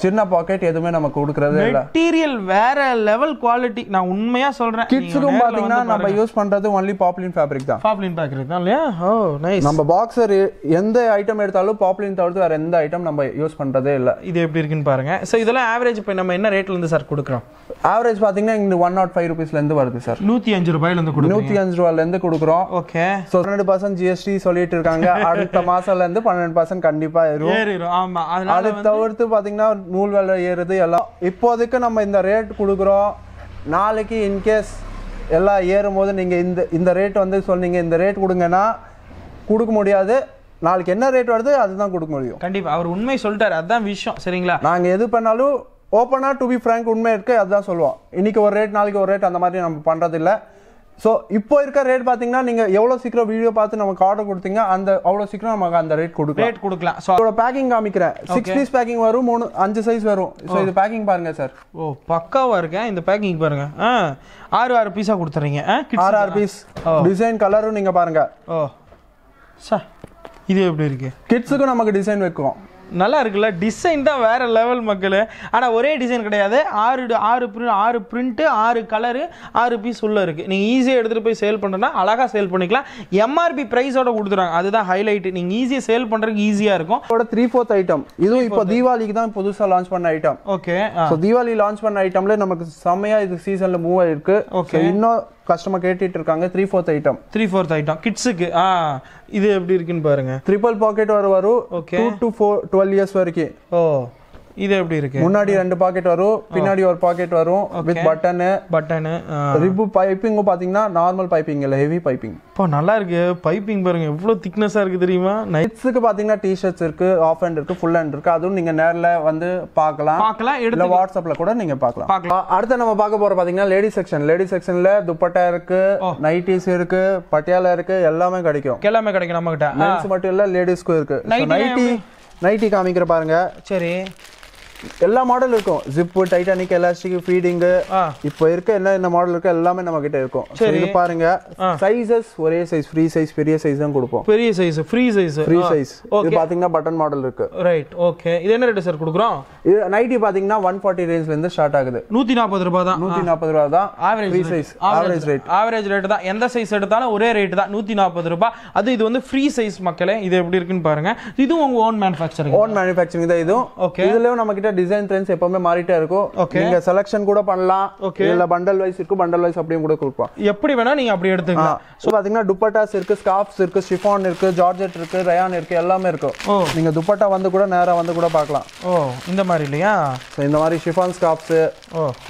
சின்ன பாக்கெட் எதுவுமே நம்ம கொடுக்கறதே இல்ல. மெட்டீரியல் வேற லெவல் குவாலிட்டி நான் உண்மையா சொல்றேன். கிட்ஸுக்கும் பாத்தீங்கன்னா நம்ம யூஸ் பண்றது ஒன்லி பாப்புலின் ஃபேப்ரிக் தான். பாப்லின் பேக்கரி தான் இல்லையா? ஓ நைஸ் நம்ம பாக்ஸர் எந்த ஐட்டம் எடுத்தாலும் பாப்புலின் தவிர்த்து வேற எந்த ஐட்டம் நம்ம யூஸ் பண்றதே இல்ல. இது எப்படி இருக்குன்னு பாருங்க. ஸோ இதெல்லாம் ஆவரேஜ் இப்போ நம்ம என்ன ரேட்ல இருந்து சார் கொடுக்குறோம்? ஆவரேஜ் பாத்தீங்கன்னா இங்க ஒன் நாட் ஃபைவ் ருபீஸ்ல இருந்து வருது சார் நூத்தி அஞ்சு ரூபாயில இருந்து கொடுக்குறோம் நூத்தி அஞ்சு ரூபாயில இருந்து கொடுக்குறோம். ஓகே ஸோ பன்னெண்டு பர்சன்ட் ஜிஎஸ்டி சொல்லிட்டு இருக்காங்க. அடுத்த மாசம்ல இருந்து பன்னெண்டு பர்சன்ட் கண்டிப்பா ஏறும். ஆமா. அதனால அது தவிர்த்து பாத்தீங்கன்னா நூல் விலை ஏறுது எல்லாம். இப்போதைக்கு நம்ம இந்த ரேட் கொடுக்குறோம். நாளைக்கு இன்கேஸ் எல்லாம் ஏறும் போது நீங்க இந்த இந்த ரேட் வந்து சொன்னீங்க இந்த ரேட் கொடுங்கன்னா கொடுக்க முடியாது. நாளைக்கு என்ன ரேட் வருது அதுதான் கொடுக்க முடியும். கண்டிப்பா. அவர் உண்மை சொல்லிட்டாரு. அதான் விஷயம். சரிங்களா? நாங்க எது பண்ணாலும் ஓப்பனா டு பி ஃப்ரேங்க் உண்மை இருக்கு அதுதான் சொல்லுவோம். இன்னைக்கு ஒரு ரேட் நாளைக்கு ஒரு ரேட் அந்த மாதிரி நம்ம பண்றது இல்ல ஸோ இப்போ இருக்க ரேட் பார்த்தீங்கன்னா நீங்க எவ்வளவு சீக்கிரம் வீடியோ பார்த்து நமக்கு ஆர்டர் கொடுத்தீங்க அந்த அவ்வளோ சீக்கிரம் நமக்கு அந்த ரேட் கொடுக்கலாம். ரேட் கொடுக்கலாம். ஸோ இதோட பேக்கிங் காமிக்கிறேன். சிக்ஸ் பீஸ் பேக்கிங் வரும் மூணு அஞ்சு சைஸ் வரும். ஸோ இது பேக்கிங் பாருங்க சார் ஓ பக்காவா இருக்கேன் இந்த பேக்கிங் பாருங்க. ஆ ஆறு ஆறு பீஸா கொடுத்துறீங்க. ஆ kids ஆர் ஆர் பீஸ் டிசைன் கலரும் நீங்க பாருங்க. ஓ. சார் இது எப்படி இருக்கு? கிட்ஸுக்கும் நமக்கு டிசைன் வைக்கும் நல்லா இருக்குல்ல? டிசைன் தான் வேற லெவல் மக்களே. ஆனால் ஒரே டிசைன் கிடையாது. ஆறு ஆறு print ஆறு பிரிண்ட்டு ஆறு கலரு ஆறு பீஸ் உள்ள இருக்கு. நீங்கள் ஈஸியாக எடுத்துகிட்டு போய் சேல் பண்ணுறேன்னா அழகாக சேல் பண்ணிக்கலாம். எம்ஆர்பி ப்ரைஸோட கொடுத்துறாங்க அதுதான் ஹைலைட் நீங்கள் ஈஸியாக சேல் பண்ணுறதுக்கு ஈஸியாக இருக்கும். இதோட த்ரீ ஃபோர்த் ஐட்டம் இதுவும் இப்போ தீபாவளிக்கு தான் புதுசா லான்ச் பண்ண item okay so Deepavali launch பண்ண ஐட்டம்ல நமக்கு செம்மையா இது சீசன்ல மூவ் ஆயிருக்கு. So, இன்னும் கஸ்டமர் கேட்டுட்டு இருக்காங்க three fourth item three fourth item கிட்ஸுக்கு ஆ இது எப்படி இருக்குன்னு பாருங்க. ட்ரிபிள் பாக்கெட் வர வரும் Okay. Two to four twelve years வரைக்கும். ஓ. இது எப்படி இருக்கு? முன்னாடி ரெண்டு பாக்கெட் வரும் பின்னாடி ஒரு பாக்கெட் வரும் வித் பட்டனு பட்டனு ரிப்பு பைப்பிங்கும் பாத்தீங்கன்னா நார்மல் பைப்பிங் இல்ல ஹெவி பைப்பிங் இப்போ நல்லா இருக்கு. பைப்பிங் பாருங்க எவ்வளவு திக்னஸா இருக்கு தெரியுமா? நைட் கிட்ஸுக்கு பாத்தீங்கன்னா டிஷர்ட்ஸ் இருக்கு ஆஃப் ஹேண்ட் இருக்கு ஃபுல் ஹேண்ட் இருக்கு. அதுவும் நீங்க நேர்ல வந்து பார்க்கலாம் பார்க்கலாம் இல்ல எடுத்து வாட்ஸ்அப்ல கூட நீங்க பார்க்கலாம் பார்க்கலாம். அடுத்து நம்ம பார்க்க போற பாத்தீங்கன்னா லேடி செக்ஷன் லேடி செக்ஷன்ல துப்பட்டா இருக்கு நைட்டிஸ் இருக்கு பட்டியாலா இருக்கு எல்லாமே கிடைக்கும். எல்லாமே கிடைக்கும் நம்ம கிட்ட மென்ஸ் மட்டும் இல்ல லேடிஸ்க்கும் இருக்கு. நைட்டி நைட்டி காமிக்கிற பாருங்க. சரி. எல்லா மாடல் இருக்கும். ஜிப்பு டைட்டானிக் எலாஸ்டிக் ஃபீடிங் ஆ. இப்போ இருக்க என்ன என்ன மாடல் இருக்கு எல்லாமே நம்ம கிட்ட இருக்கும் இது பாருங்க. சைஸஸ் ஒரே சைஸ் ஃப்ரீ சைஸ் பெரிய சைஸ் தான் கொடுப்போம். பெரிய size free size free size இது பாத்தீங்கன்னா பட்டன் மாடல் இருக்கு. ரைட் ஓகே இது என்ன ரேட் சார் கொடுக்குறோம்? இது நைட்டி பாத்தீங்கன்னா ஒன் ஃபார்ட்டி ரேஞ்ச்ல இருந்து ஸ்டார்ட் ஆகுது. நூத்தி நாற்பது ரூபாய் தான். நூத்தி நாற்பது ரூபா தான். Average free size average rate average rate தான். எந்த சைஸ் எடுத்தாலும் ஒரே ரேட் தான். நூத்தி நாற்பது ரூபாய். அது இது வந்து ஃப்ரீ சைஸ் மக்களே இது எப்படி இருக்குன்னு பாருங்க. இதுவும் உங்க ஓன் மேனுஃபேக்சரிங் ஓன் மேனுஃபேக்சரிங் தான் இதுவும் Okay. இதுலயும் நம்ம கிட்ட டிசைன் ட்ரெண்ட்ஸ் எப்பவுமே மாறிட்டே இருக்கும். நீங்க செலக்ஷன் கூட பண்ணலாம். இல்ல பண்டல் வைஸ் இருக்கு பண்டல் வைஸ் அப்படியும் கூட கொடுப்போம் எப்படி வேணா நீங்க அப்படி எடுத்துக்கலாம். ஸோ பாத்தீங்கன்னா துப்பட்டாஸ் இருக்கு ஸ்கார்ஃப்ஸ் இருக்கு ஷிஃபான் இருக்கு ஜார்ஜெட் இருக்கு ரயான் இருக்கு எல்லாமே இருக்கும் நீங்க துப்பட்டா வந்து கூட நேரா வந்து கூட பார்க்கலாம். ஓ இந்த மாதிரி இல்லையா? ஸோ இந்த மாதிரி ஷிஃபான் ஸ்கார்ஃப்ஸ்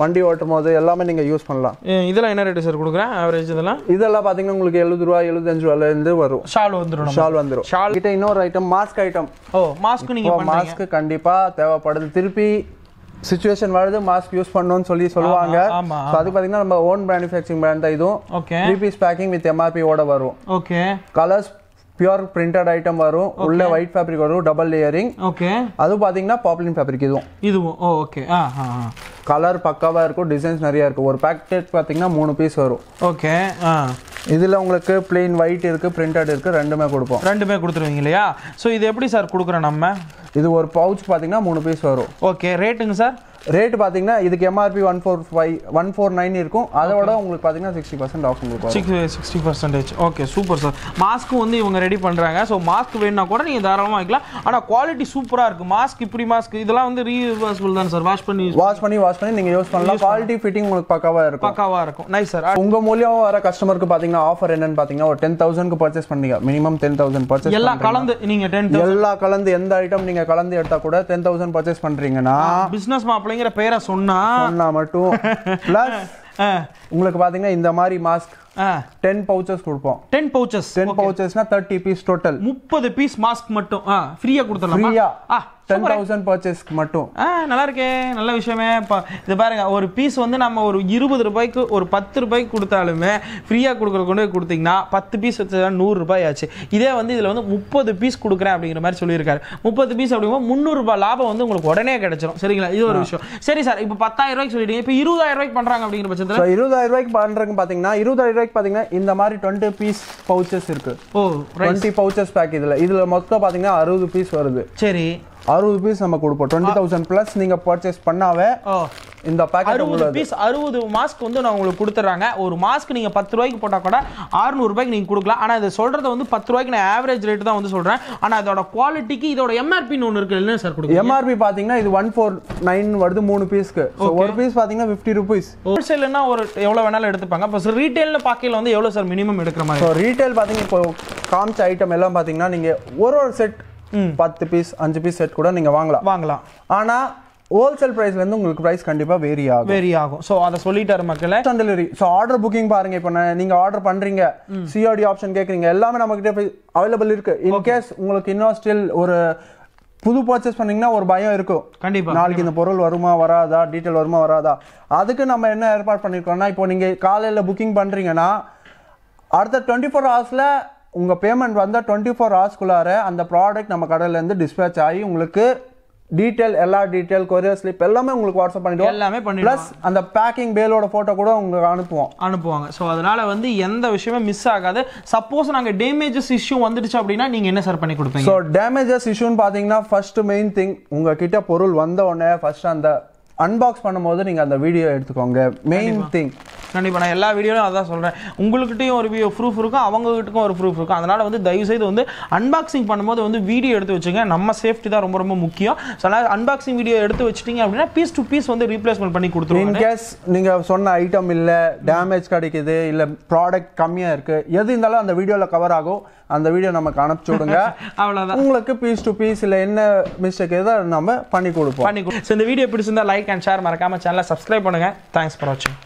வண்டி ஓட்டும் போது எல்லாமே நீங்க யூஸ் பண்ணலாம். இதெல்லாம் என்ன ரேட் சார் கொடுக்குறேன்? ஆவரேஜ் இதெல்லாம்? இதெல்லாம் பாத்தீங்கன்னா உங்களுக்கு எழுபது ரூபா எழுபத்தஞ்சு ரூபால இருந்து வரும். ஷால் வந்துடும் ஷால் வந்துரும். ஷால். கிட்ட இன்னொரு ஐட்டம் மாஸ்க் ஐட்டம் ஓ மாஸ்க் நீங்க பண்றீங்க. மாஸ்க் கண்டிப்பா தேவைப்படுது. திருப்பி சுச்சுவேஷன் வருது மாஸ்க் யூஸ் பண்ணணும்னு சொல்லி சொல்லுவாங்க. அது பாத்தீங்கன்னா நம்ம ஓன் மேனுஃபேக்சரிங் பிராண்ட் தான் இதுவும். Okay three piece packing with MRP ஓட வரும். Okay colours pure printed item வரும். உள்ள ஒயிட் ஃபேப்ரிக் வரும் டபுள் லேயரிங் ஓகே அது பாத்தீங்கன்னா பாப்புலின் ஃபேப்ரிக் இதுவும். இதுவும். ஓ ஓகே ஆ ஆ கலர் பக்காவா இருக்கும் டிசைன்ஸ் நிறைய இருக்கும். ஒரு பேக்கெட் பாத்தீங்கன்னா மூணு பீஸ் வரும். ஓகே ஆ. இதுல உங்களுக்கு பிளெயின் ஒயிட் இருக்கு பிரிண்டட் இருக்கு ரெண்டுமே கொடுப்போம். ரெண்டுமே கொடுத்துருவீங்க இல்லையா? ஸோ இது எப்படி சார் கொடுக்குறோம் நம்ம? இது ஒரு பவுச் பாத்தீங்கன்னா மூணு பீஸ் வரும். ஓகே ரேட்டுங்க சார் ரேட் பாத்தீங்கன்னா இதுக்கு MRP one four five one four nine இருக்கும். அதோட உங்களுக்கு பாத்தீங்கன்னா சிக்ஸ்டி பர்சன்ட் ஆஃப் உங்களுக்கு. Six sixty percentage okay super sir மாஸ்க்கும் வந்து இவங்க ரெடி பண்ணுறாங்க ஸோ மாஸ்க் வேணும்னா கூட நீங்கள் தாராளமாக வாங்கிக்கலாம். ஆனால் குவாலிட்டி சூப்பராக இருக்குது மாஸ்க் இப்படி மாஸ்க் இதெல்லாம் வந்து ரீவர்சபிள் தான் சார் வாஷ் பண்ணி வாஷ் பண்ணி வாஷ் பண்ணி நீங்க யூஸ் பண்ணலாம். குவாலிட்டி ஃபிட்டிங் உங்களுக்கு பக்காவா இருக்கும். பக்காவாக இருக்கும். நைஸ் சார் உங்க மூலியம் வர கஸ்டமருக்கு பாத்தீங்கன்னா ஆஃபர் என்னன்னு பாத்தீங்கன்னா ஒரு டென் தௌசண்ட்க்கு பர்ச்சேஸ் பண்ணீங்க மினிமம் டென் தௌசண்ட் பர்ச்சேஸ் எல்லாம் கலந்து நீங்கள் டென் எல்லா கலந்து எந்த ஐட்டம் நீங்க கலந்து எடுத்தா கூட டென் தௌசண்ட் பர்ச்சேஸ் பண்றீங்கன்னா பிஸ்னஸ் மாப்பிள்ளைங்கிற பேரை சொன்னா சொன்னா மட்டும். பிளஸ் உங்களுக்கு பாத்தீங்கன்னா இந்த மாதிரி மாஸ்க் டென் பவுச்சஸ் கொடுப்போம். டென் பவுச்சஸ் டென் பவுச்சஸ்னா தேர்ட்டி பீஸ் டோட்டல் முப்பது பீஸ் மாஸ்க் மட்டும். ஆ ஃப்ரீயாக கொடுத்துடலாமா? ஃப்ரீயா டென் தௌசண்ட் பர்ச்சேஸ்க்கு மட்டும். நல்லா இருக்கே. நல்ல விஷயமே. இது பாருங்க ஒரு பீஸ் வந்து நம்ம ஒரு இருபது ரூபாய்க்கு ஒரு பத்து ரூபாய்க்கு கொடுத்தாலுமே ஃப்ரீயாக கொடுக்குற கொண்டு கொடுத்தீங்கன்னா பத்து பீஸ் வச்சு நூறு ரூபாய் ஆச்சு. இதே வந்து இதில் வந்து முப்பது பீஸ் கொடுக்குறேன் அப்படிங்கிற மாதிரி சொல்லியிருக்காரு. முப்பது பீஸ் அப்படிங்கும்போது முந்நூறு ரூபாய் லாபம் வந்து உங்களுக்கு உடனே கிடைச்சிரும். சரிங்களா? இது ஒரு விஷயம். சரி சார் இப்போ பத்தாயிரம் ரூபாய்க்கு சொல்லிட்டீங்க. இப்போ இருபதாயிரம் ரூபாய்க்கு பண்ணுறாங்க அப்படிங்கிற பட்சத்தில் ஸோ இருபதாயிரம் ரூபாய்க்கு பண்றதுக்கு பாத்தீங்கன்னா இருபதாயிரம் ரூபாய்க்கு பாத்தீங்கன்னா இந்த மாதிரி டுவெண்ட்டி பீஸ் பவுச்சஸ் இருக்கு. ஓ டுவெண்ட்டி பவுச்சஸ் பேக் இதுல. இதுல மொத்தம் பாத்தீங்கன்னா அறுபது பீஸ் வருது. சரி. அறுபது பீஸ் நம்ம கொடுப்போம். டுவெண்ட்டி தௌசண்ட் பிளஸ் நீங்க பர்ச்சேஸ் பண்ணாவே இந்த பேக்கெட் அறுபது பீஸ் அறுபது மாஸ்க் வந்து நான் உங்களுக்கு கொடுத்துட்றாங்க. ஒரு மாஸ்க் நீங்க பத்து ரூபாய்க்கு போட்டா கூட 600 ரூபாய்க்கு நீங்க கொடுக்கலாம். ஆனா இதை சொல்றது வந்து பத்து ரூபாய்க்கு நான் ஆவரேஜ் ரேட் தான் வந்து சொல்றேன். ஆனா அதோட குவாலிட்டிக்கு இதோட எம்ஆர்பின்னு ஒன்று இருக்கு என்ன சார் கொடுக்கும் எம்ஆர்பி பாத்தீங்கன்னா இது ஒன் ஃபோர் நைன் வருது மூணு பீஸ்க்கு ஒரு பீஸ் பாத்தீங்கன்னா ஃபிஃப்டி ருபீஸ் ஹோல்சேல்னா ஒரு எவ்வளவு வேணாலும் எடுத்துப்பாங்க. இப்போ ரீட்டைல்னு பார்க்கையில வந்து எவ்வளவு சார் மினிமம் எடுக்கிற மாதிரி ஸோ ரீட்டைல் பாத்தீங்கன்னா இப்போ காமிச்ச ஐட்டம் எல்லாம் பாத்தீங்கன்னா நீங்க ஒரு ஒரு செட் பத்து பீஸ் அஞ்சு பீஸ் செட் கூட நீங்க வாங்கலாம். வாங்கலாம். ஆனா ஹோல்சேல் பிரைஸ்ல இருந்து உங்களுக்கு பிரைஸ் கண்டிப்பா வேரி ஆகும். வேரி ஆகும். ஸோ அதை சொல்லிட்டாரு மக்களே. On delivery so order booking பாருங்க இப்போ நான் நீங்க ஆர்டர் பண்றீங்க. சிஓடி ஆப்ஷன் கேக்குறீங்க. எல்லாமே நம்ம கிட்ட அவைலபிள் இருக்கு. இன் கேஸ் உங்களுக்கு இன்னும் ஸ்டில் ஒரு புது பர்ச்சேஸ் பண்ணீங்கன்னா ஒரு பயம் இருக்கும். கண்டிப்பா நாளைக்கு இந்த பொருள் வருமா வராதா டீட்டெயில் வருமா வராதா? அதுக்கு நம்ம என்ன ஏற்பாடு பண்ணிருக்கோம்னா இப்போ நீங்க காலையில புக்கிங் பண்றீங்கன்னா அடுத்த டுவெண்ட்டி ஃபோர் ஹவர்ஸ்ல உங்க பேமெண்ட் வந்தால் டுவெண்ட்டி ஃபோர் ஹவர்ஸ்க்குள்ளார அந்த ப்ராடக்ட் நம்ம கடையில இருந்து டிஸ்பேச் ஆகி உங்களுக்கு டீட்டெயில் எல்லா டீட்டெயில் கொரியர் ஸ்லிப் எல்லாமே உங்களுக்கு வாட்ஸ்அப் பண்ணிடுவோம். எல்லாமே பண்ணிடுவோம். ப்ளஸ் அந்த பேக்கிங் பேலோட போட்டோ கூட உங்களுக்கு அனுப்புவோம். அனுப்புவாங்க. ஸோ அதனால வந்து எந்த விஷயமே மிஸ் ஆகாது. சப்போஸ் நாங்கள் டேமேஜஸ் இஷ்யூ வந்துடுச்சு அப்படின்னா நீங்க என்ன சார் பண்ணி கொடுப்பீங்க? ஸோ டேமேஜஸ் இஷ்யூன்னு பார்த்தீங்கன்னா ஃபர்ஸ்ட் மெயின் திங் உங்ககிட்ட பொருள் வந்த உடனே ஃபர்ஸ்ட் அந்த அன்பாக்ஸ் பண்ணும்போது நீங்க அந்த வீடியோ எடுத்துக்கோங்க. மெயின் திங் கண்டிப்பா நான் எல்லா வீடியோலையும் அதான் சொல்றேன். உங்கள்கிட்டயும் ஒரு ப்ரூஃப் இருக்கும் அவங்ககிட்டக்கும் ஒரு ப்ரூஃப் இருக்கும். அதனால வந்து தயவு செய்து வந்து அன்பாக்சிங் பண்ணும்போது வந்து வீடியோ எடுத்து வச்சுங்க. நம்ம சேஃப்டி தான் ரொம்ப ரொம்ப முக்கியம். ஸோ அதனால் அன்பாக்சிங் வீடியோ எடுத்து வச்சிட்டீங்க அப்படின்னா பீஸ் டு பீஸ் வந்து ரீப்ளேஸ்மெண்ட் பண்ணி கொடுத்துருவாங்க இன்கேஸ் நீங்க சொன்ன ஐட்டம் இல்ல டேமேஜ் கிடைக்குது இல்ல ப்ராடக்ட் கம்மியா இருக்கு எது இருந்தாலும் அந்த வீடியோல கவர் ஆகும். அந்த வீடியோ நமக்கு அனுப்பிச்சு விடுங்க அவ்வளோதான் உங்களுக்கு பீஸ் டு பீஸ் இல்ல என்ன மிஸ்டேக் ஏதோ நம்ம பண்ணி கொடுப்போம். பண்ணி கொடு ஸோ இந்த வீடியோ பிடிச்சிருந்தா லைக் அண்ட் ஷேர் மறக்காம சேனலை சப்ஸ்கிரைப் பண்ணுங்க. தேங்க்ஸ் ஃபார் வாட்சிங்